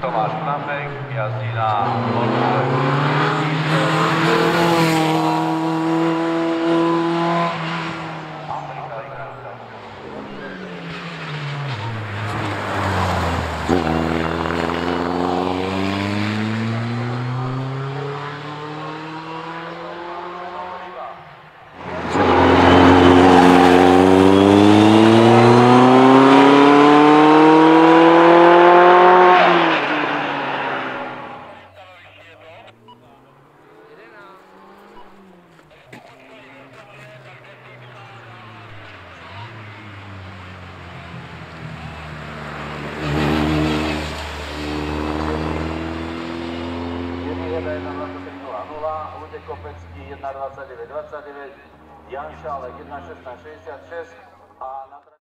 Tomasz Klamek, Jazina Polczak. Thank 21.23.00, Lude Kopecký 1.29.29, Jan Šálek 1.16.66 a...